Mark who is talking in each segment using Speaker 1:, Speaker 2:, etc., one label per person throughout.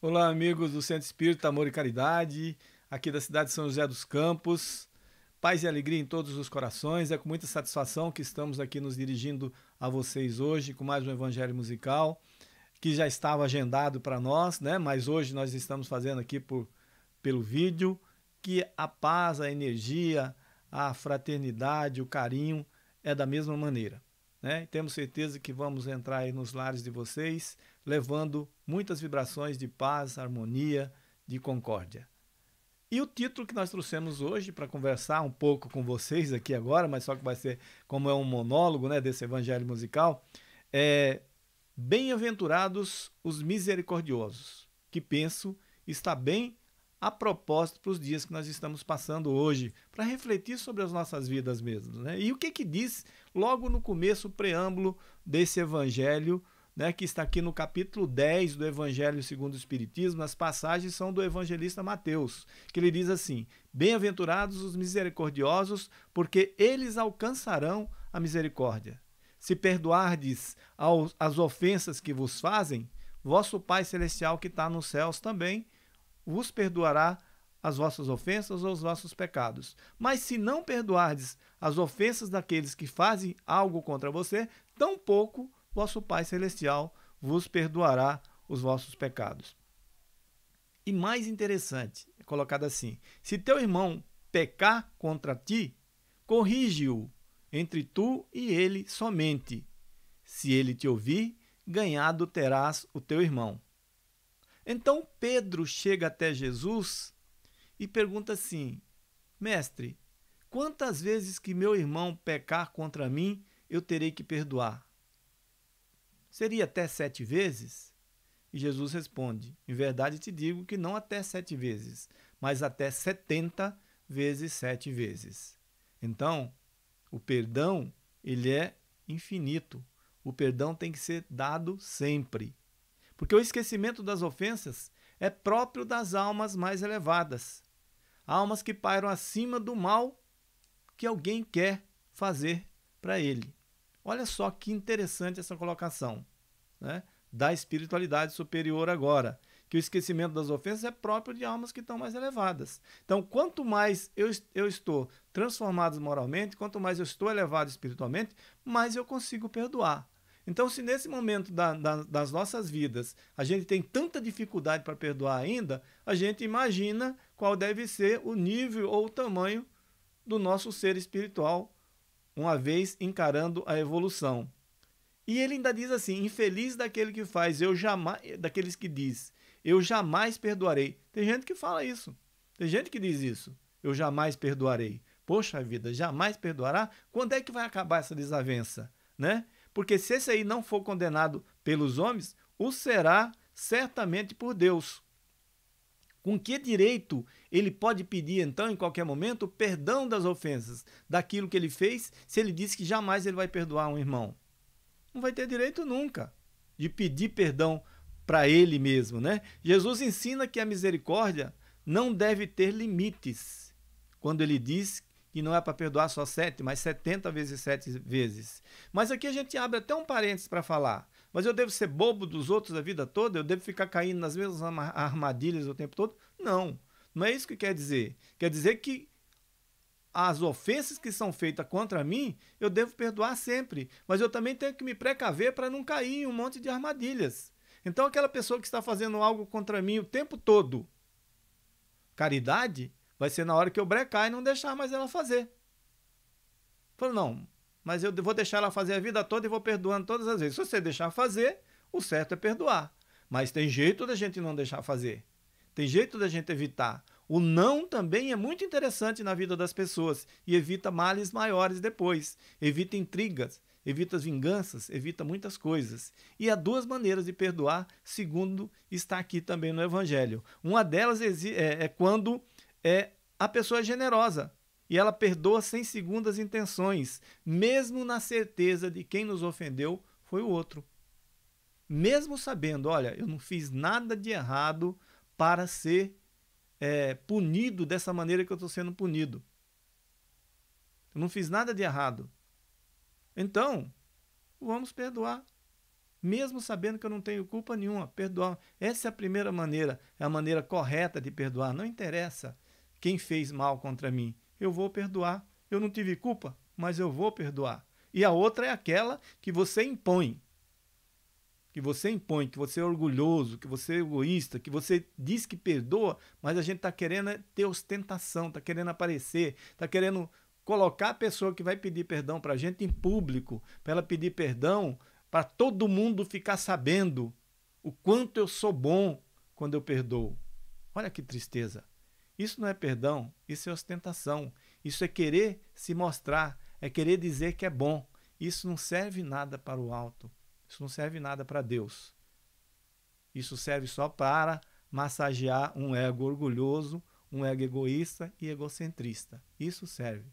Speaker 1: Olá, amigos do Centro Espírita Amor e Caridade, aqui da cidade de São José dos Campos. Paz e alegria em todos os corações. É com muita satisfação que estamos aqui nos dirigindo a vocês hoje com mais um evangelho musical que já estava agendado para nós, né? Mas hoje nós estamos fazendo aqui por pelo vídeo que a paz, a energia, a fraternidade, o carinho é da mesma maneira. Né? Temos certeza que vamos entrar aí nos lares de vocês, levando muitas vibrações de paz, harmonia, de concórdia. E o título que nós trouxemos hoje para conversar um pouco com vocês aqui agora, mas só que vai ser como é um monólogo né, desse evangelho musical, é Bem-aventurados os misericordiosos, que penso está bem a propósito para os dias que nós estamos passando hoje, para refletir sobre as nossas vidas mesmo. Né? E o que, que diz logo no começo, o preâmbulo desse evangelho, né, que está aqui no capítulo 10 do Evangelho segundo o Espiritismo, as passagens são do evangelista Mateus, que ele diz assim: Bem-aventurados os misericordiosos, porque eles alcançarão a misericórdia. Se perdoardes as ofensas que vos fazem, vosso Pai Celestial que está nos céus também vos perdoará as vossas ofensas ou os vossos pecados. Mas se não perdoardes as ofensas daqueles que fazem algo contra você, tampouco vosso Pai Celestial vos perdoará os vossos pecados. E mais interessante, é colocado assim: se teu irmão pecar contra ti, corrige-o entre tu e ele somente. Se ele te ouvir, ganhado terás o teu irmão. Então Pedro chega até Jesus e pergunta assim: Mestre, quantas vezes que meu irmão pecar contra mim eu terei que perdoar? Seria até sete vezes? E Jesus responde: Em verdade te digo que não até sete vezes, mas até setenta vezes sete vezes. Então, o perdão ele é infinito. O perdão tem que ser dado sempre. Porque o esquecimento das ofensas é próprio das almas mais elevadas, almas que pairam acima do mal que alguém quer fazer para ele. Olha só que interessante essa colocação né? da espiritualidade superior agora, que o esquecimento das ofensas é próprio de almas que estão mais elevadas. Então, quanto mais eu, eu estou transformado moralmente, quanto mais eu estou elevado espiritualmente, mais eu consigo perdoar. Então, se nesse momento da, da, das nossas vidas a gente tem tanta dificuldade para perdoar ainda, a gente imagina qual deve ser o nível ou o tamanho do nosso ser espiritual, uma vez encarando a evolução. E ele ainda diz assim: infeliz daquele que faz, eu jamais, daqueles que diz, eu jamais perdoarei. Tem gente que fala isso. Tem gente que diz isso. Eu jamais perdoarei. Poxa vida, jamais perdoará? Quando é que vai acabar essa desavença, né? Porque se esse aí não for condenado pelos homens, o será certamente por Deus. Com que direito ele pode pedir, então, em qualquer momento, perdão das ofensas, daquilo que ele fez, se ele disse que jamais ele vai perdoar um irmão? Não vai ter direito nunca de pedir perdão para ele mesmo, né? Jesus ensina que a misericórdia não deve ter limites. Quando ele diz que não é para perdoar só sete, mas setenta vezes sete vezes. Mas aqui a gente abre até um parênteses para falar. Mas eu devo ser bobo dos outros a vida toda? Eu devo ficar caindo nas mesmas armadilhas o tempo todo? Não. Não é isso que quer dizer. Quer dizer que as ofensas que são feitas contra mim, eu devo perdoar sempre. Mas eu também tenho que me precaver para não cair em um monte de armadilhas. Então, aquela pessoa que está fazendo algo contra mim o tempo todo, caridade, Vai ser na hora que eu brecar e não deixar mais ela fazer. Falou, não, mas eu vou deixar ela fazer a vida toda e vou perdoando todas as vezes. Se você deixar fazer, o certo é perdoar. Mas tem jeito da gente não deixar fazer. Tem jeito da gente evitar. O não também é muito interessante na vida das pessoas e evita males maiores depois. Evita intrigas, evita vinganças, evita muitas coisas. E há duas maneiras de perdoar, segundo está aqui também no Evangelho. Uma delas é, é quando é a pessoa é generosa e ela perdoa sem segundas intenções, mesmo na certeza de quem nos ofendeu foi o outro. Mesmo sabendo, olha, eu não fiz nada de errado para ser é, punido dessa maneira que eu estou sendo punido. Eu não fiz nada de errado. Então, vamos perdoar. Mesmo sabendo que eu não tenho culpa nenhuma, perdoar. Essa é a primeira maneira, é a maneira correta de perdoar. Não interessa quem fez mal contra mim. Eu vou perdoar. Eu não tive culpa, mas eu vou perdoar. E a outra é aquela que você impõe. Que você impõe, que você é orgulhoso, que você é egoísta, que você diz que perdoa, mas a gente está querendo é ter ostentação, está querendo aparecer, está querendo colocar a pessoa que vai pedir perdão para a gente em público, para ela pedir perdão, para todo mundo ficar sabendo o quanto eu sou bom quando eu perdoo. Olha que tristeza. Isso não é perdão, isso é ostentação. Isso é querer se mostrar, é querer dizer que é bom. Isso não serve nada para o alto. Isso não serve nada para Deus. Isso serve só para massagear um ego orgulhoso, um ego egoísta e egocentrista. Isso serve.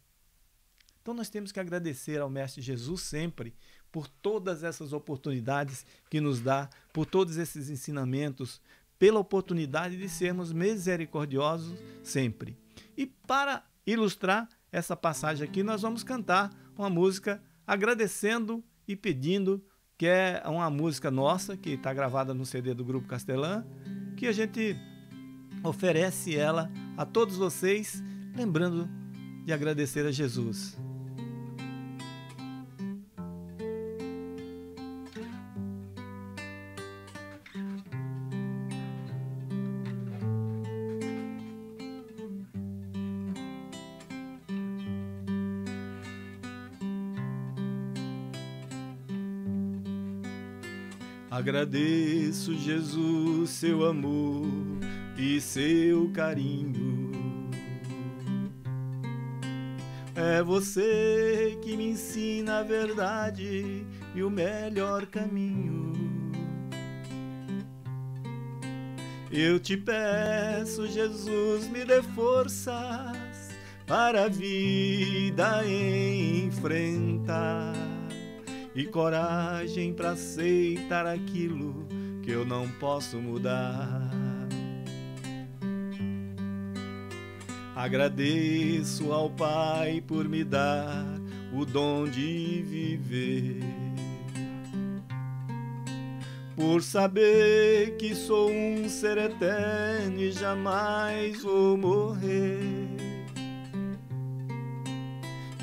Speaker 1: Então nós temos que agradecer ao Mestre Jesus sempre por todas essas oportunidades que nos dá, por todos esses ensinamentos, pela oportunidade de sermos misericordiosos sempre. E para ilustrar essa passagem aqui, nós vamos cantar uma música agradecendo e pedindo, que é uma música nossa, que está gravada no CD do Grupo Castelã, que a gente oferece ela a todos vocês, lembrando de agradecer a Jesus. Agradeço, Jesus, seu amor e seu carinho. É você que me ensina a verdade e o melhor caminho. Eu te peço, Jesus, me dê forças para a vida enfrentar e coragem para aceitar aquilo que eu não posso mudar. Agradeço ao Pai por me dar o dom de viver. Por saber que sou um ser eterno e jamais vou morrer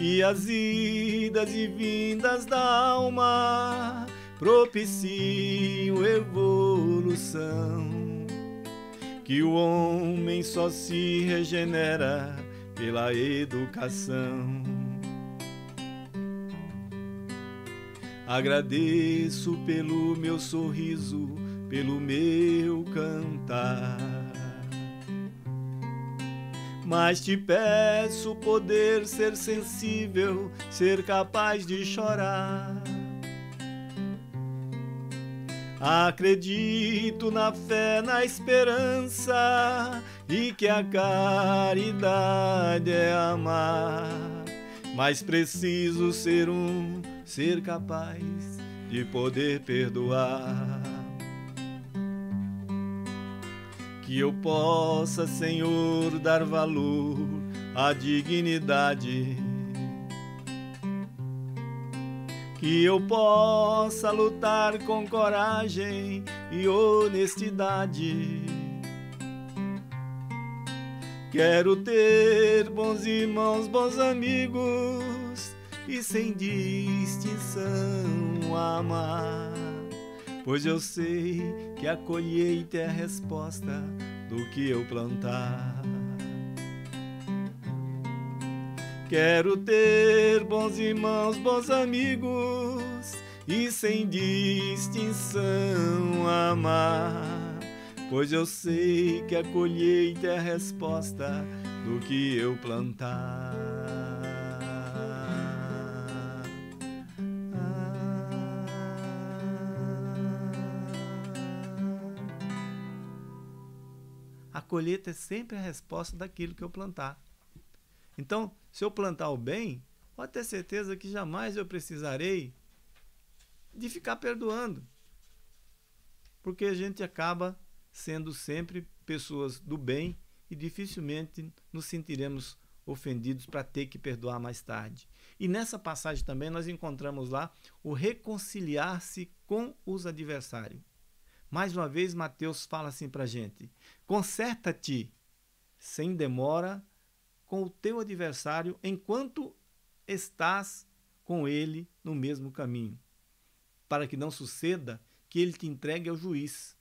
Speaker 1: e as idas e vindas da alma propiciam evolução. Que o homem só se regenera pela educação. Agradeço pelo meu sorriso, pelo meu cantar mas te peço poder ser sensível, ser capaz de chorar. Acredito na fé, na esperança e que a caridade é amar. Mas preciso ser um ser capaz de poder perdoar. Que eu possa, Senhor, dar valor à dignidade. Que eu possa lutar com coragem e honestidade. Quero ter bons irmãos, bons amigos e sem distinção amar pois eu sei que a colheita é a resposta do que eu plantar. Quero ter bons irmãos, bons amigos e sem distinção amar, pois eu sei que a colheita é a resposta do que eu plantar. Colheita é sempre a resposta daquilo que eu plantar. Então, se eu plantar o bem, pode ter certeza que jamais eu precisarei de ficar perdoando. Porque a gente acaba sendo sempre pessoas do bem e dificilmente nos sentiremos ofendidos para ter que perdoar mais tarde. E nessa passagem também nós encontramos lá o reconciliar-se com os adversários. Mais uma vez, Mateus fala assim para a gente: conserta-te sem demora com o teu adversário enquanto estás com ele no mesmo caminho, para que não suceda que ele te entregue ao juiz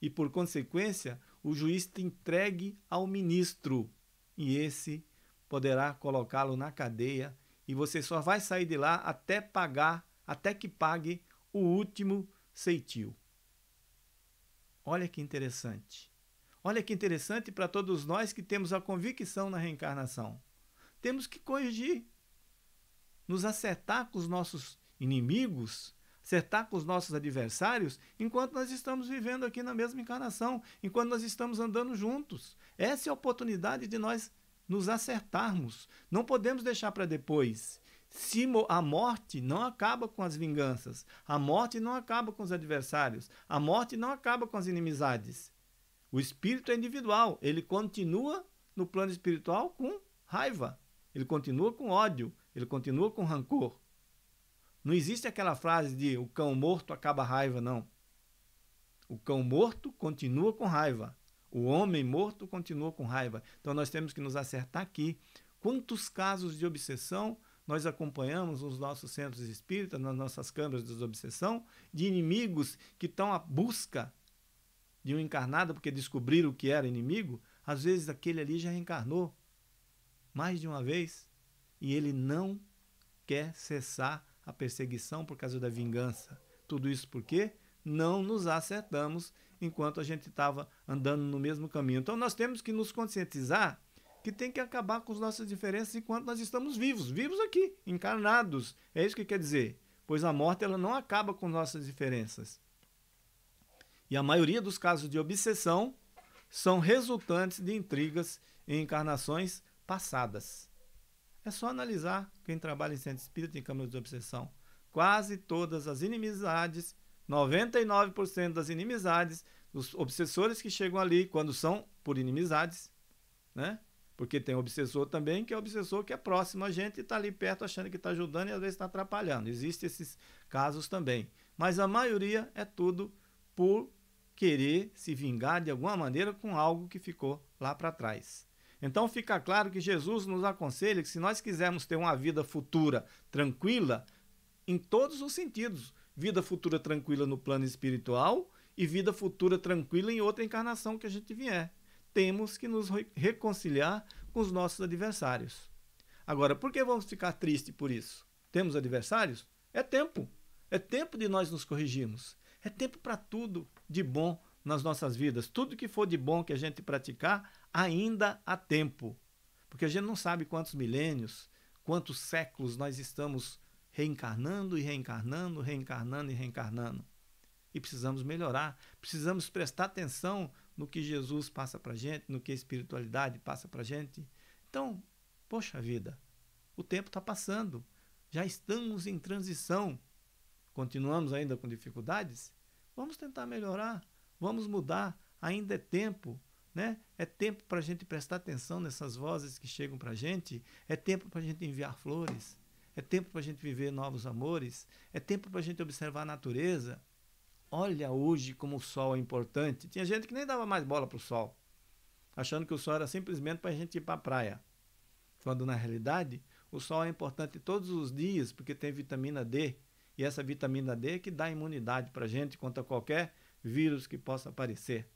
Speaker 1: e, por consequência, o juiz te entregue ao ministro e esse poderá colocá-lo na cadeia e você só vai sair de lá até pagar, até que pague o último ceitil. Olha que interessante. Olha que interessante para todos nós que temos a convicção na reencarnação. Temos que corrigir, nos acertar com os nossos inimigos, acertar com os nossos adversários, enquanto nós estamos vivendo aqui na mesma encarnação, enquanto nós estamos andando juntos. Essa é a oportunidade de nós nos acertarmos. Não podemos deixar para depois. Se a morte não acaba com as vinganças, a morte não acaba com os adversários, a morte não acaba com as inimizades. O espírito é individual, ele continua no plano espiritual com raiva, ele continua com ódio, ele continua com rancor. Não existe aquela frase de o cão morto acaba a raiva, não. O cão morto continua com raiva. O homem morto continua com raiva. Então nós temos que nos acertar aqui. Quantos casos de obsessão nós acompanhamos nos nossos centros espíritas, nas nossas câmaras de desobsessão, de inimigos que estão à busca de um encarnado porque descobriram que era inimigo? Às vezes aquele ali já reencarnou mais de uma vez e ele não quer cessar a perseguição por causa da vingança. Tudo isso porque não nos acertamos enquanto a gente estava andando no mesmo caminho. Então nós temos que nos conscientizar que tem que acabar com as nossas diferenças enquanto nós estamos vivos, vivos aqui, encarnados. É isso que quer dizer. Pois a morte ela não acaba com nossas diferenças. E a maioria dos casos de obsessão são resultantes de intrigas em encarnações passadas. É só analisar quem trabalha em centro espírita em câmara de obsessão. Quase todas as inimizades, 99% das inimizades, dos obsessores que chegam ali, quando são por inimizades, né? Porque tem obsessor também, que é obsessor que é próximo a gente e está ali perto achando que está ajudando e às vezes está atrapalhando. Existem esses casos também. Mas a maioria é tudo por querer se vingar de alguma maneira com algo que ficou lá para trás. Então fica claro que Jesus nos aconselha que se nós quisermos ter uma vida futura tranquila, em todos os sentidos, vida futura tranquila no plano espiritual e vida futura tranquila em outra encarnação que a gente vier temos que nos reconciliar com os nossos adversários. Agora, por que vamos ficar tristes por isso? Temos adversários? É tempo. É tempo de nós nos corrigirmos. É tempo para tudo de bom nas nossas vidas. Tudo que for de bom que a gente praticar, ainda há tempo. Porque a gente não sabe quantos milênios, quantos séculos nós estamos reencarnando e reencarnando, reencarnando e reencarnando. E precisamos melhorar, precisamos prestar atenção no que Jesus passa para gente, no que a espiritualidade passa para gente. Então, poxa vida, o tempo está passando, já estamos em transição. Continuamos ainda com dificuldades? Vamos tentar melhorar, vamos mudar, ainda é tempo. Né? É tempo para a gente prestar atenção nessas vozes que chegam para a gente, é tempo para a gente enviar flores, é tempo para a gente viver novos amores, é tempo para a gente observar a natureza, Olha hoje como o sol é importante. Tinha gente que nem dava mais bola para o sol, achando que o sol era simplesmente para a gente ir para a praia. Quando na realidade o sol é importante todos os dias porque tem vitamina D. E essa vitamina D é que dá imunidade para a gente contra qualquer vírus que possa aparecer.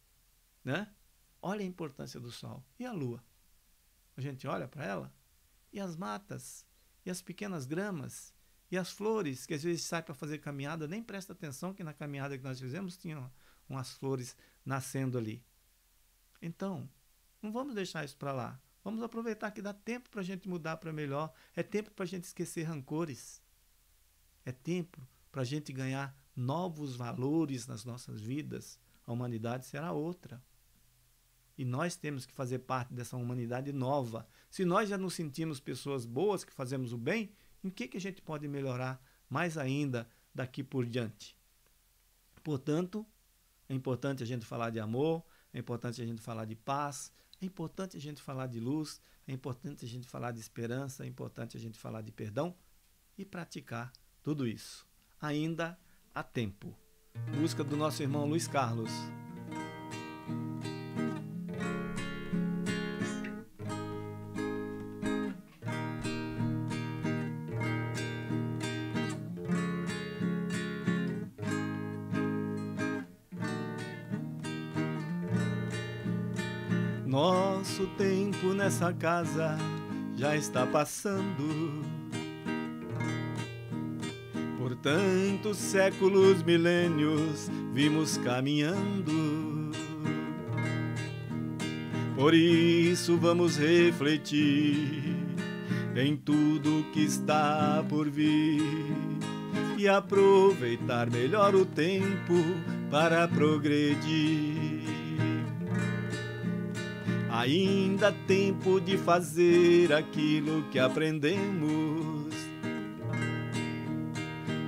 Speaker 1: Né? Olha a importância do sol. E a lua? A gente olha para ela? E as matas? E as pequenas gramas? E as flores, que às vezes sai para fazer caminhada, nem presta atenção que na caminhada que nós fizemos tinha umas flores nascendo ali. Então, não vamos deixar isso para lá. Vamos aproveitar que dá tempo para a gente mudar para melhor. É tempo para a gente esquecer rancores. É tempo para a gente ganhar novos valores nas nossas vidas. A humanidade será outra. E nós temos que fazer parte dessa humanidade nova. Se nós já nos sentimos pessoas boas que fazemos o bem, em que, que a gente pode melhorar mais ainda daqui por diante. Portanto, é importante a gente falar de amor, é importante a gente falar de paz, é importante a gente falar de luz, é importante a gente falar de esperança, é importante a gente falar de perdão e praticar tudo isso. Ainda há tempo. Música do nosso irmão Luiz Carlos. Nessa casa já está passando. Por tantos séculos, milênios, vimos caminhando. Por isso vamos refletir em tudo que está por vir e aproveitar melhor o tempo para progredir. Ainda tempo de fazer aquilo que aprendemos.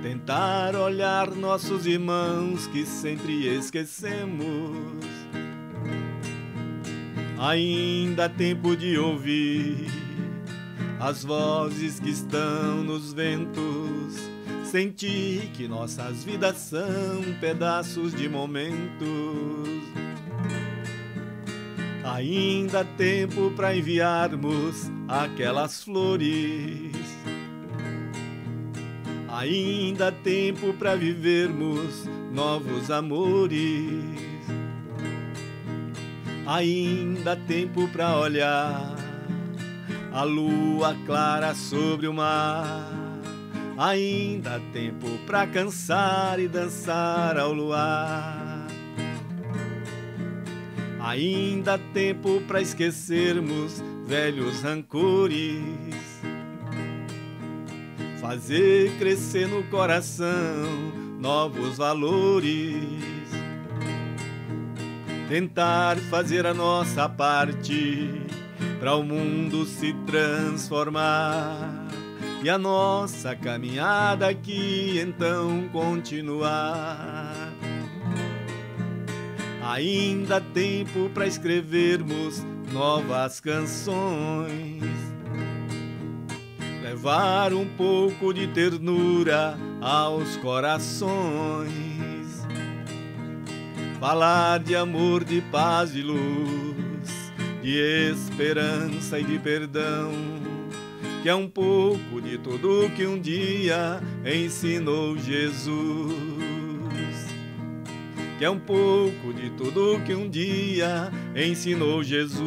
Speaker 1: Tentar olhar nossos irmãos que sempre esquecemos. Ainda tempo de ouvir as vozes que estão nos ventos. Sentir que nossas vidas são pedaços de momentos Ainda tempo para enviarmos aquelas flores. Ainda tempo para vivermos novos amores. Ainda tempo para olhar a lua clara sobre o mar. Ainda tempo para cansar e dançar ao luar. Ainda há tempo para esquecermos velhos rancores. Fazer crescer no coração novos valores. Tentar fazer a nossa parte para o mundo se transformar e a nossa caminhada aqui então continuar. Ainda há tempo para escrevermos novas canções. Levar um pouco de ternura aos corações. Falar de amor, de paz e luz, de esperança e de perdão. Que é um pouco de tudo que um dia ensinou Jesus que é um pouco de tudo que um dia ensinou Jesus.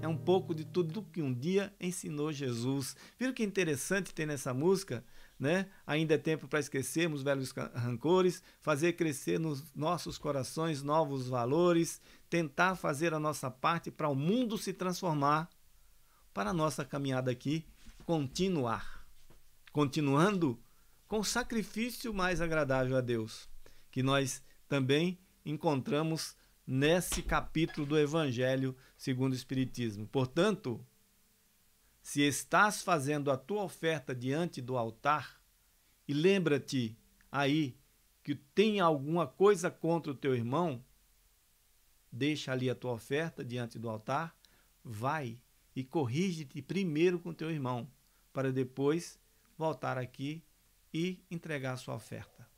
Speaker 1: É um pouco de tudo que um dia ensinou Jesus. Viram que interessante ter nessa música? Né? Ainda é tempo para esquecermos velhos rancores, fazer crescer nos nossos corações novos valores, tentar fazer a nossa parte para o mundo se transformar para a nossa caminhada aqui continuar. Continuando com o sacrifício mais agradável a Deus, que nós também encontramos nesse capítulo do Evangelho segundo o Espiritismo. Portanto, se estás fazendo a tua oferta diante do altar, e lembra-te aí que tem alguma coisa contra o teu irmão, deixa ali a tua oferta diante do altar, vai e corrige-te primeiro com teu irmão, para depois voltar aqui e entregar a sua oferta.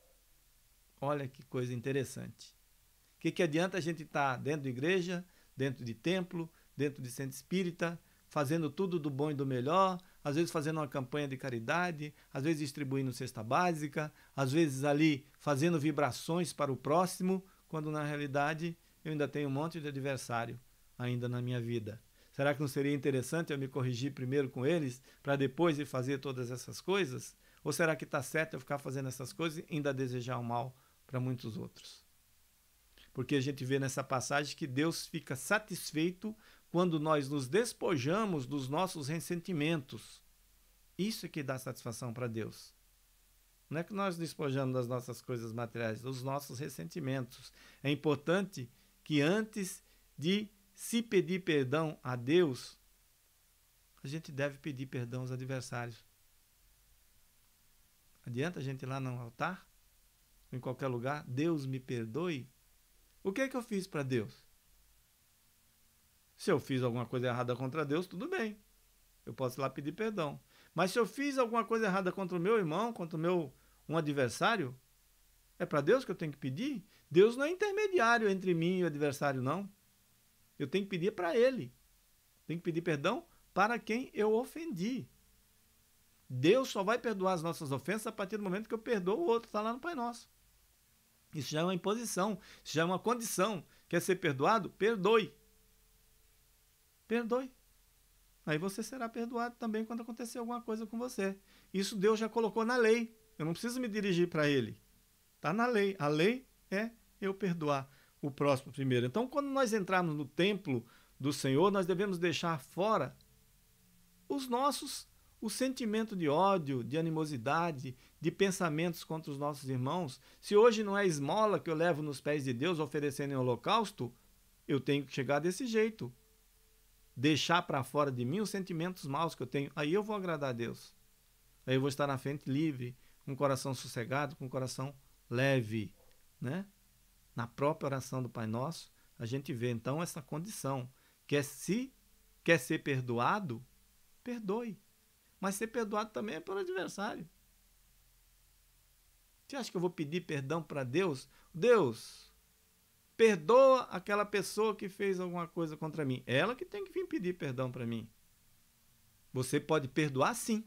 Speaker 1: Olha que coisa interessante. O que, que adianta a gente estar tá dentro de igreja, dentro de templo, dentro de centro espírita, fazendo tudo do bom e do melhor, às vezes fazendo uma campanha de caridade, às vezes distribuindo cesta básica, às vezes ali fazendo vibrações para o próximo, quando na realidade eu ainda tenho um monte de adversário ainda na minha vida. Será que não seria interessante eu me corrigir primeiro com eles, para depois ir fazer todas essas coisas? Ou será que está certo eu ficar fazendo essas coisas e ainda desejar o mal para muitos outros? Porque a gente vê nessa passagem que Deus fica satisfeito quando nós nos despojamos dos nossos ressentimentos. Isso é que dá satisfação para Deus. Não é que nós despojamos das nossas coisas materiais, dos nossos ressentimentos. É importante que antes de se pedir perdão a Deus, a gente deve pedir perdão aos adversários. Adianta a gente ir lá no altar, em qualquer lugar, Deus me perdoe? O que é que eu fiz para Deus? Se eu fiz alguma coisa errada contra Deus, tudo bem. Eu posso ir lá pedir perdão. Mas se eu fiz alguma coisa errada contra o meu irmão, contra o meu um adversário, é para Deus que eu tenho que pedir? Deus não é intermediário entre mim e o adversário, não. Eu tenho que pedir para ele. Tenho que pedir perdão para quem eu ofendi. Deus só vai perdoar as nossas ofensas a partir do momento que eu perdoo o outro. Está lá no Pai Nosso. Isso já é uma imposição, isso já é uma condição. Quer ser perdoado? Perdoe. Perdoe. Aí você será perdoado também quando acontecer alguma coisa com você. Isso Deus já colocou na lei. Eu não preciso me dirigir para Ele. Está na lei. A lei é eu perdoar o próximo primeiro. Então, quando nós entrarmos no templo do Senhor, nós devemos deixar fora os nossos o sentimento de ódio, de animosidade, de pensamentos contra os nossos irmãos. Se hoje não é esmola que eu levo nos pés de Deus oferecendo em holocausto, eu tenho que chegar desse jeito. Deixar para fora de mim os sentimentos maus que eu tenho. Aí eu vou agradar a Deus. Aí eu vou estar na frente livre, com o coração sossegado, com o coração leve, né? Na própria oração do Pai Nosso, a gente vê então essa condição. Quer se quer ser perdoado, perdoe. Mas ser perdoado também é pelo adversário. Você acha que eu vou pedir perdão para Deus? Deus, perdoa aquela pessoa que fez alguma coisa contra mim. Ela que tem que vir pedir perdão para mim. Você pode perdoar sim.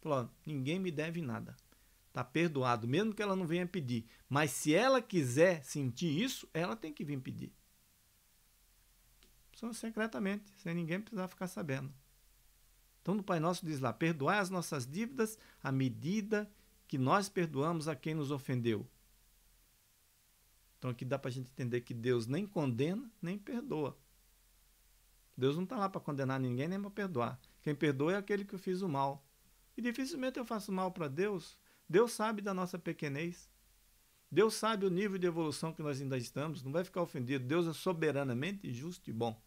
Speaker 1: Falou, ninguém me deve nada. Está perdoado, mesmo que ela não venha pedir. Mas se ela quiser sentir isso, ela tem que vir pedir. Só secretamente, sem ninguém precisar ficar sabendo. Então, no Pai Nosso diz lá: perdoai as nossas dívidas à medida que nós perdoamos a quem nos ofendeu. Então, aqui dá para a gente entender que Deus nem condena, nem perdoa. Deus não está lá para condenar ninguém, nem para perdoar. Quem perdoa é aquele que fiz o mal. E dificilmente eu faço mal para Deus. Deus sabe da nossa pequenez. Deus sabe o nível de evolução que nós ainda estamos. Não vai ficar ofendido. Deus é soberanamente justo e bom.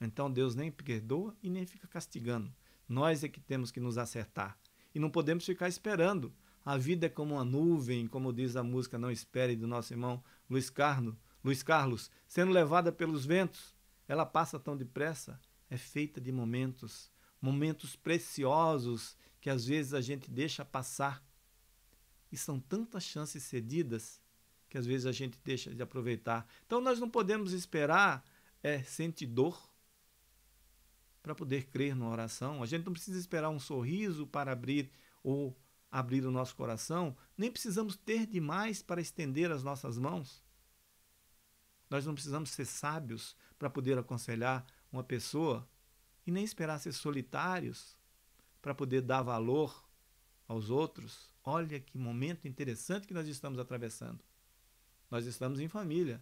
Speaker 1: Então Deus nem perdoa e nem fica castigando. Nós é que temos que nos acertar. E não podemos ficar esperando. A vida é como uma nuvem, como diz a música Não Espere do nosso irmão Luiz Carlos, Luiz Carlos, sendo levada pelos ventos. Ela passa tão depressa. É feita de momentos, momentos preciosos que às vezes a gente deixa passar. E são tantas chances cedidas que às vezes a gente deixa de aproveitar. Então nós não podemos esperar é sentir dor, para poder crer na oração. A gente não precisa esperar um sorriso para abrir ou abrir o nosso coração, nem precisamos ter demais para estender as nossas mãos. Nós não precisamos ser sábios para poder aconselhar uma pessoa e nem esperar ser solitários para poder dar valor aos outros. Olha que momento interessante que nós estamos atravessando. Nós estamos em família,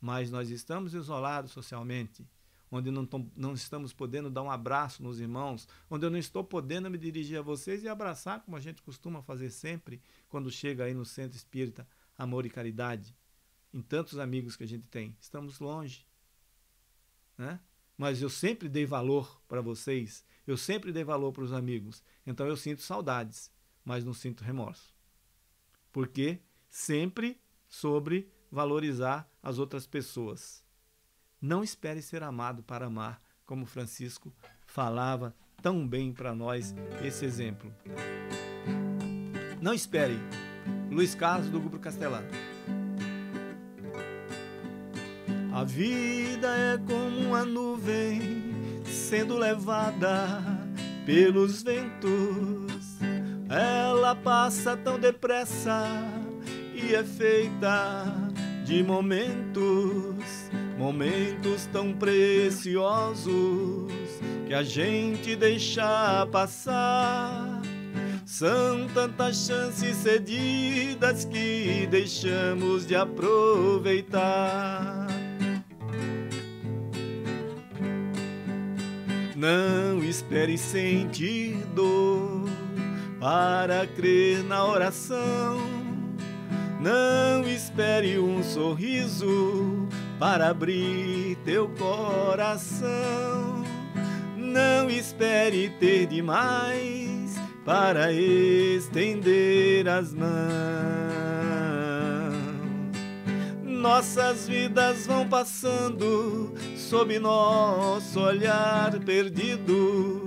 Speaker 1: mas nós estamos isolados socialmente onde não, tom, não estamos podendo dar um abraço nos irmãos, onde eu não estou podendo me dirigir a vocês e abraçar, como a gente costuma fazer sempre quando chega aí no centro espírita Amor e Caridade, em tantos amigos que a gente tem. Estamos longe, né? Mas eu sempre dei valor para vocês, eu sempre dei valor para os amigos. Então eu sinto saudades, mas não sinto remorso. Porque sempre sobre valorizar as outras pessoas. Não espere ser amado para amar, como Francisco falava tão bem para nós esse exemplo. Não espere. Luiz Carlos do Grupo Castelano. A vida é como uma nuvem sendo levada pelos ventos. Ela passa tão depressa e é feita de momentos momentos tão preciosos que a gente deixa passar. São tantas chances cedidas que deixamos de aproveitar. Não espere sentir dor para crer na oração. Não espere um sorriso para abrir teu coração. Não espere ter demais para estender as mãos. Nossas vidas vão passando sob nosso olhar perdido.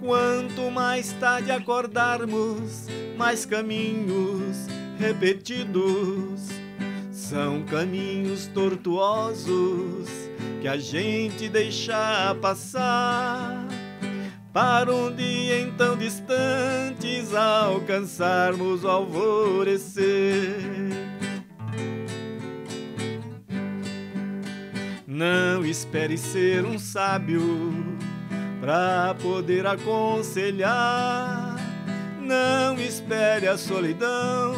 Speaker 1: Quanto mais tarde acordarmos, mais caminhos repetidos. São caminhos tortuosos que a gente deixa passar. Para um dia então distantes alcançarmos o alvorecer. Não espere ser um sábio para poder aconselhar. Não espere a solidão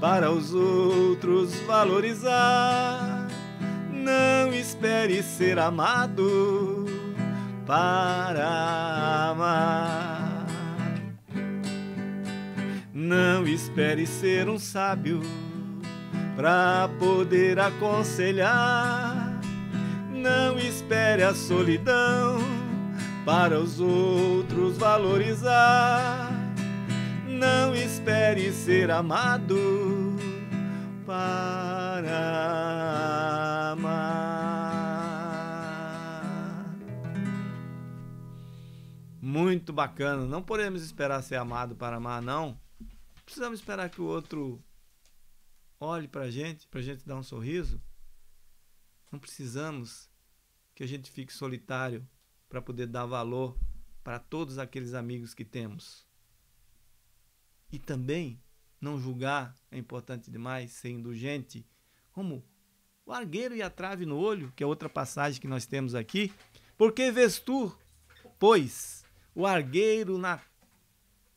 Speaker 1: para os outros valorizar. Não espere ser amado para amar. Não espere ser um sábio para poder aconselhar. Não espere a solidão para os outros valorizar. Não espere ser amado para amar. Muito bacana. Não podemos esperar ser amado para amar, não. Precisamos esperar que o outro olhe para a gente, para a gente dar um sorriso. Não precisamos que a gente fique solitário para poder dar valor para todos aqueles amigos que temos. E também não julgar é importante demais, ser indulgente, como o argueiro e a trave no olho, que é outra passagem que nós temos aqui. Porque vês tu, pois, o argueiro na,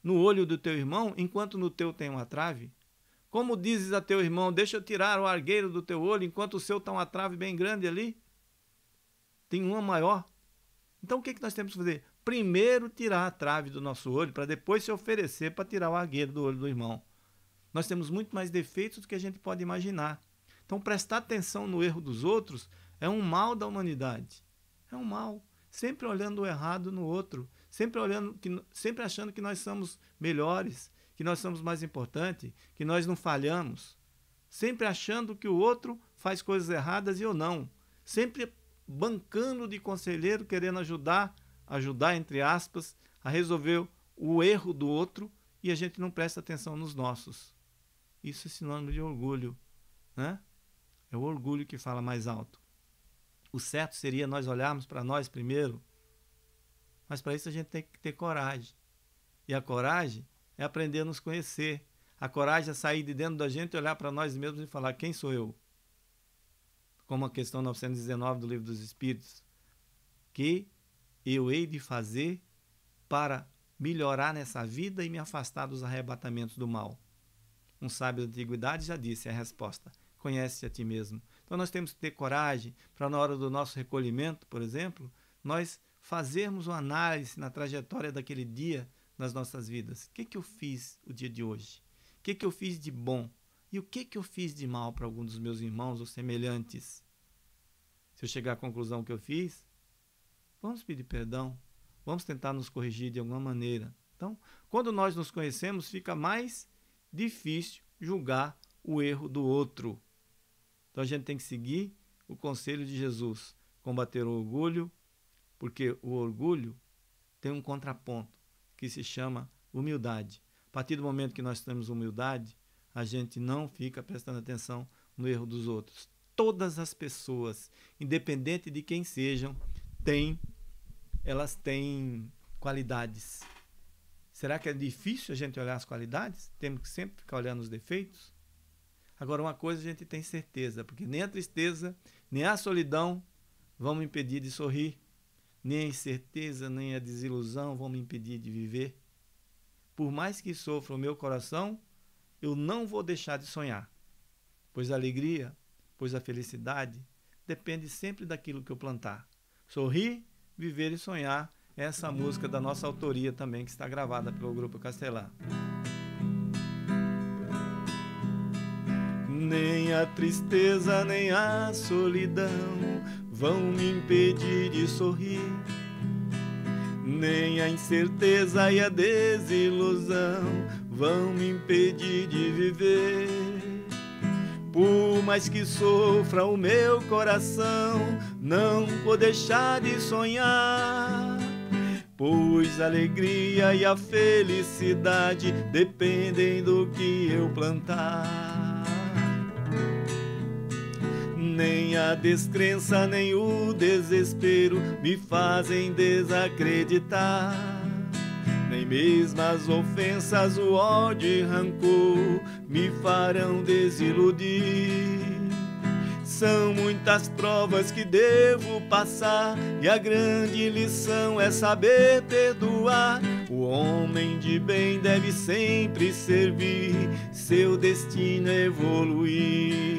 Speaker 1: no olho do teu irmão, enquanto no teu tem uma trave? Como dizes a teu irmão, deixa eu tirar o argueiro do teu olho, enquanto o seu está uma trave bem grande ali? Tem uma maior. Então o que, que nós temos que fazer? Primeiro tirar a trave do nosso olho, para depois se oferecer para tirar o argueiro do olho do irmão. Nós temos muito mais defeitos do que a gente pode imaginar. Então prestar atenção no erro dos outros é um mal da humanidade. É um mal. Sempre olhando o errado no outro, sempre olhando, que, sempre achando que nós somos melhores, que nós somos mais importantes, que nós não falhamos. Sempre achando que o outro faz coisas erradas e eu não. Sempre bancando de conselheiro, querendo ajudar, ajudar entre aspas, a resolver o erro do outro e a gente não presta atenção nos nossos. Isso é sinônimo de orgulho, né? É o orgulho que fala mais alto. O certo seria nós olharmos para nós primeiro, mas para isso a gente tem que ter coragem. E a coragem é aprender a nos conhecer. A coragem é sair de dentro da gente, olhar para nós mesmos e falar: quem sou eu? Como a questão 919 do Livro dos Espíritos, que eu hei de fazer para melhorar nessa vida e me afastar dos arrebatamentos do mal? Um sábio da antiguidade já disse a resposta: conhece a ti mesmo. Então nós temos que ter coragem para, na hora do nosso recolhimento, por exemplo, nós fazermos uma análise na trajetória daquele dia nas nossas vidas. O que, que eu fiz o dia de hoje? O que, que eu fiz de bom? E o que, que eu fiz de mal para algum dos meus irmãos ou semelhantes? Se eu chegar à conclusão que eu fiz, vamos pedir perdão, vamos tentar nos corrigir de alguma maneira. Então, quando nós nos conhecemos, fica mais difícil julgar o erro do outro. Então, a gente tem que seguir o conselho de Jesus: combater o orgulho, porque o orgulho tem um contraponto que se chama humildade. A partir do momento que nós temos humildade, a gente não fica prestando atenção no erro dos outros. Todas as pessoas, independente de quem sejam, têm, elas têm qualidades. Será que é difícil a gente olhar as qualidades? Temos que sempre ficar olhando os defeitos? Agora, uma coisa a gente tem certeza, porque nem a tristeza, nem a solidão vão me impedir de sorrir, nem a incerteza, nem a desilusão vão me impedir de viver. Por mais que sofra o meu coração, eu não vou deixar de sonhar, pois a alegria, pois a felicidade depende sempre daquilo que eu plantar. Sorrir, viver e sonhar é essa música da nossa autoria também que está gravada pelo grupo Castelar. Nem a tristeza nem a solidão vão me impedir de sorrir. Nem a incerteza e a desilusão vão me impedir de viver. Por mais que sofra o meu coração, não vou deixar de sonhar. Pois a alegria e a felicidade dependem do que eu plantar. Nem a descrença, nem o desespero me fazem desacreditar. Nem mesmo as ofensas, o ódio e rancor me farão desiludir. São muitas provas que devo passar, e a grande lição é saber perdoar. O homem de bem deve sempre servir, seu destino é evoluir.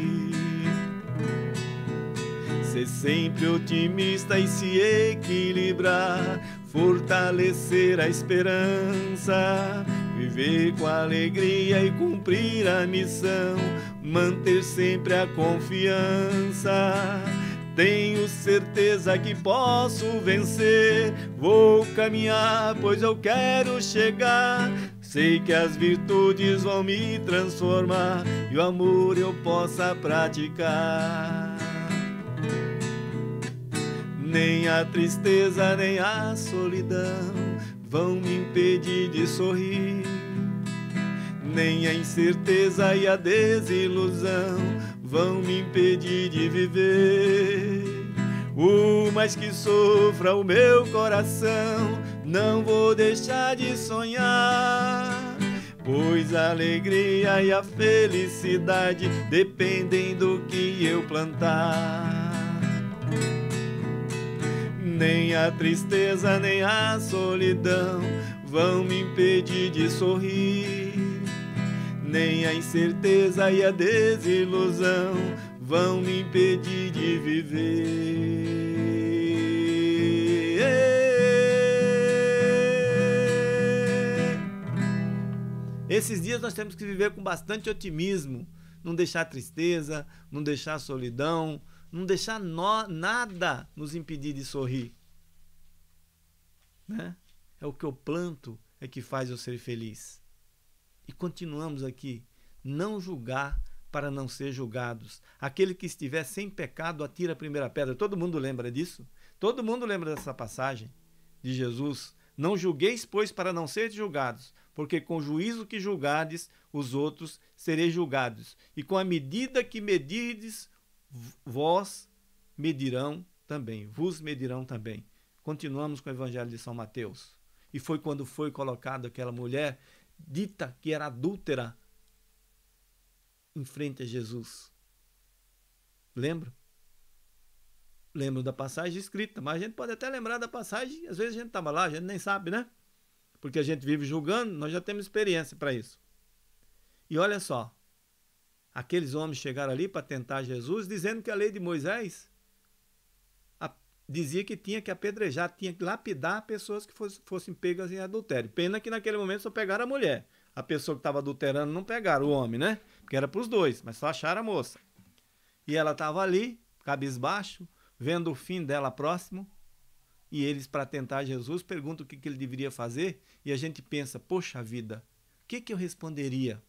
Speaker 1: Ser sempre otimista e se equilibrar, fortalecer a esperança, viver com alegria e cumprir a missão, manter sempre a confiança. Tenho certeza que posso vencer. Vou caminhar, pois eu quero chegar. Sei que as virtudes vão me transformar e o amor eu possa praticar nem a tristeza, nem a solidão vão me impedir de sorrir. Nem a incerteza e a desilusão vão me impedir de viver. O mais que sofra o meu coração, não vou deixar de sonhar. Pois a alegria e a felicidade dependem do que eu plantar nem a tristeza, nem a solidão vão me impedir de sorrir. Nem a incerteza e a desilusão vão me impedir de viver. Esses dias nós temos que viver com bastante otimismo, não deixar tristeza, não deixar solidão, não deixar no, nada nos impedir de sorrir. Né? É o que eu planto é que faz eu ser feliz. E continuamos aqui. Não julgar para não ser julgados. Aquele que estiver sem pecado, atira a primeira pedra. Todo mundo lembra disso? Todo mundo lembra dessa passagem de Jesus. Não julgueis, pois, para não seres julgados, porque com o juízo que julgardes, os outros sereis julgados. E com a medida que medirdes, vós medirão também, vos medirão também. Continuamos com o Evangelho de São Mateus. E foi quando foi colocada aquela mulher dita que era adúltera em frente a Jesus. Lembra? Lembro da passagem escrita, mas a gente pode até lembrar da passagem, às vezes a gente estava lá, a gente nem sabe, né? Porque a gente vive julgando, nós já temos experiência para isso. E olha só, aqueles homens chegaram ali para tentar Jesus, dizendo que a lei de Moisés a, dizia que tinha que apedrejar, tinha que lapidar pessoas que fosse, fossem pegas em adultério. Pena que naquele momento só pegaram a mulher. A pessoa que estava adulterando não pegaram o homem, né? Porque era para os dois, mas só acharam a moça. E ela estava ali, cabisbaixo, vendo o fim dela próximo. E eles, para tentar Jesus, perguntam o que, que ele deveria fazer. E a gente pensa, poxa vida, o que, que eu responderia?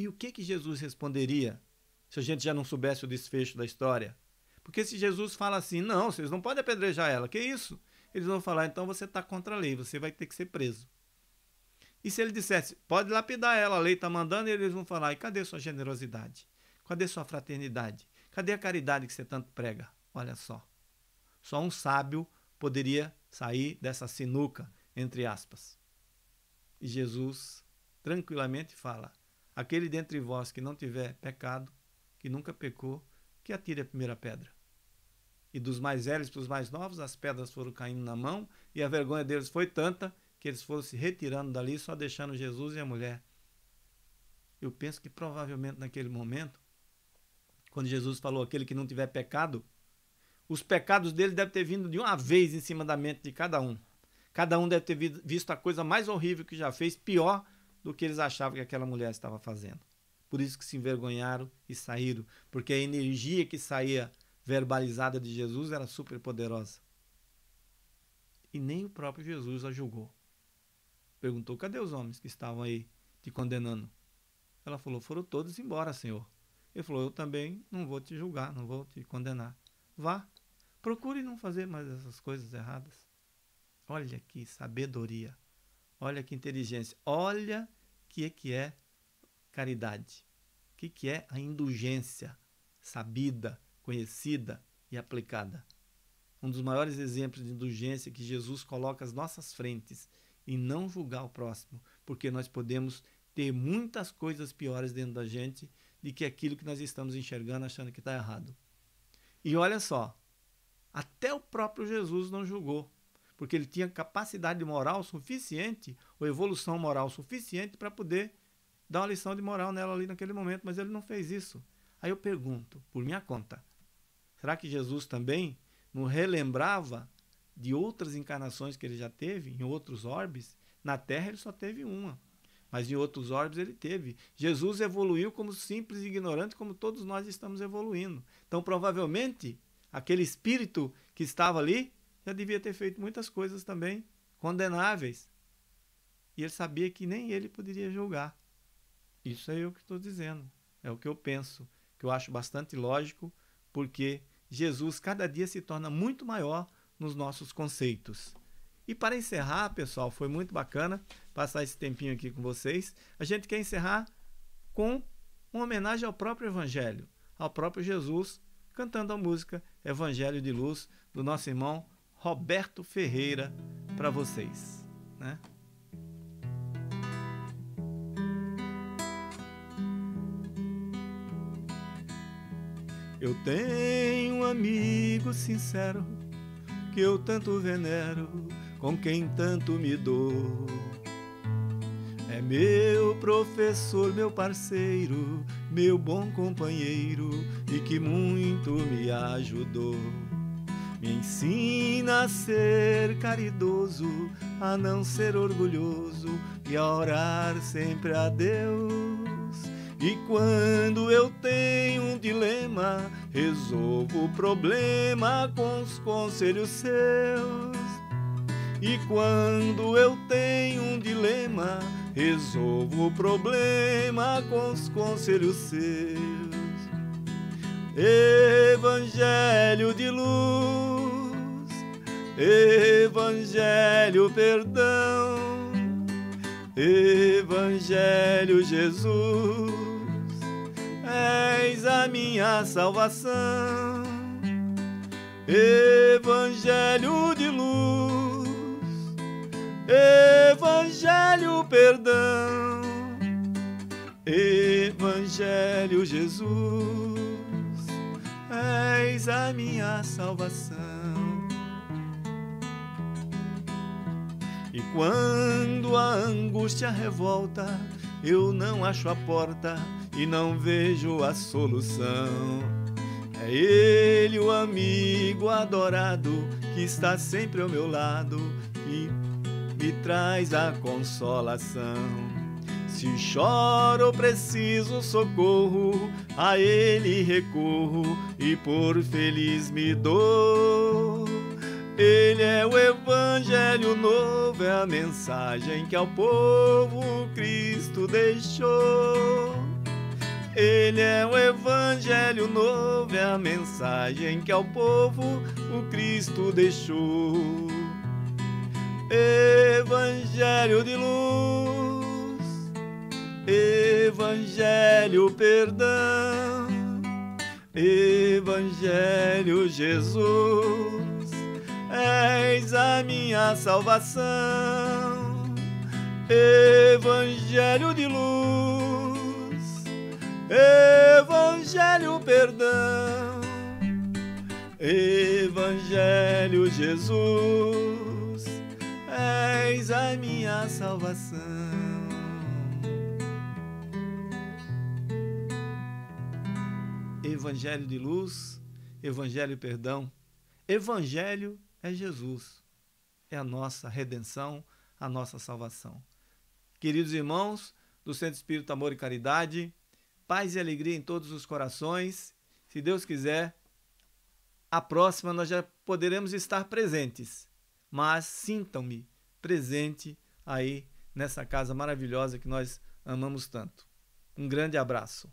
Speaker 1: E o que que Jesus responderia se a gente já não soubesse o desfecho da história? Porque se Jesus fala assim, não, vocês não podem apedrejar ela, que isso? Eles vão falar, então você está contra a lei, você vai ter que ser preso. E se ele dissesse, pode lapidar ela, a lei está mandando, eles vão falar, e cadê sua generosidade? Cadê sua fraternidade? Cadê a caridade que você tanto prega? Olha só. Só um sábio poderia sair dessa sinuca, entre aspas. E Jesus tranquilamente fala: Aquele dentre vós que não tiver pecado, que nunca pecou, que atire a primeira pedra. E dos mais velhos para os mais novos, as pedras foram caindo na mão, e a vergonha deles foi tanta que eles foram se retirando dali, só deixando Jesus e a mulher. Eu penso que provavelmente naquele momento, quando Jesus falou aquele que não tiver pecado, os pecados dele devem ter vindo de uma vez em cima da mente de cada um. Cada um deve ter visto a coisa mais horrível que já fez, pior do que eles achavam que aquela mulher estava fazendo. Por isso que se envergonharam e saíram, porque a energia que saía verbalizada de Jesus era super poderosa. E nem o próprio Jesus a julgou. Perguntou: cadê os homens que estavam aí te condenando? Ela falou: foram todos embora, Senhor. Ele falou: eu também não vou te julgar, não vou te condenar. Vá, procure não fazer mais essas coisas erradas. Olha que sabedoria. Olha que inteligência. Olha que é que é caridade. O que, que é a indulgência sabida, conhecida e aplicada. Um dos maiores exemplos de indulgência que Jesus coloca às nossas frentes e não julgar o próximo, porque nós podemos ter muitas coisas piores dentro da gente do que aquilo que nós estamos enxergando achando que está errado. E olha só, até o próprio Jesus não julgou, porque ele tinha capacidade moral suficiente, ou evolução moral suficiente para poder dar uma lição de moral nela ali naquele momento, mas ele não fez isso. Aí eu pergunto, por minha conta, será que Jesus também não relembrava de outras encarnações que ele já teve em outros orbes? Na Terra ele só teve uma, mas em outros orbes ele teve. Jesus evoluiu como simples e ignorante, como todos nós estamos evoluindo. Então, provavelmente, aquele espírito que estava ali já devia ter feito muitas coisas também condenáveis. E ele sabia que nem ele poderia julgar. Isso é eu que estou dizendo, é o que eu penso que eu acho bastante lógico, porque Jesus cada dia se torna muito maior nos nossos conceitos. E para encerrar, pessoal, foi muito bacana passar esse tempinho aqui com vocês. A gente quer encerrar com uma homenagem ao próprio Evangelho, ao próprio Jesus, cantando a música Evangelho de Luz do nosso irmão Roberto Ferreira para vocês. Né? Eu tenho um amigo sincero que eu tanto venero, com quem tanto me dou. É meu professor, meu parceiro, meu bom companheiro e que muito me ajudou. Me ensina a ser caridoso, a não ser orgulhoso e a orar sempre a Deus. E quando eu tenho um dilema, resolvo o problema com os conselhos seus. E quando eu tenho um dilema, resolvo o problema com os conselhos seus. Evangelho de luz, Evangelho perdão, Evangelho Jesus. És a minha salvação. Evangelho de luz, Evangelho perdão, Evangelho Jesus, és a minha salvação. Quando a angústia revolta, eu não acho a porta e não vejo a solução. É Ele, o amigo adorado, que está sempre ao meu lado e me traz a consolação. Se choro, preciso socorro, a Ele recorro e por feliz me dou. Ele é o Evangelho novo, é a mensagem que ao povo Cristo deixou. Ele é o Evangelho novo, é a mensagem que ao povo o Cristo deixou. Evangelho de luz, Evangelho perdão, Evangelho Jesus, és a minha salvação. Evangelho de luz Evangelho perdão, Evangelho Jesus, és a minha salvação. Evangelho de luz, Evangelho perdão, Evangelho é Jesus, é a nossa redenção, a nossa salvação. Queridos irmãos do Centro Espírito Amor e Caridade, paz e alegria em todos os corações. Se Deus quiser, a próxima nós já poderemos estar presentes, mas sintam-me presente aí nessa casa maravilhosa que nós amamos tanto. Um grande abraço.